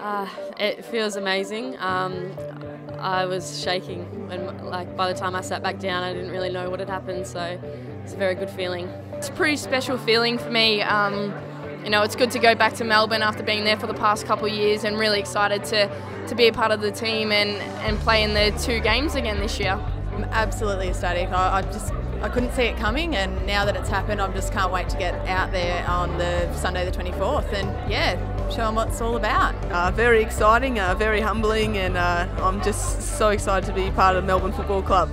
Uh, it feels amazing. Um, I was shaking when, like, by the time I sat back down, I didn't really know what had happened. So it's a very good feeling. It's a pretty special feeling for me. Um, you know, it's good to go back to Melbourne after being there for the past couple of years, and really excited to to be a part of the team and and play in the two games again this year. I'm absolutely ecstatic. I, I just I couldn't see it coming, and now that it's happened, I just can't wait to get out there on the Sunday the 24th and yeah, show them what it's all about. Uh, very exciting, uh, very humbling, and uh, I'm just so excited to be part of Melbourne Football Club.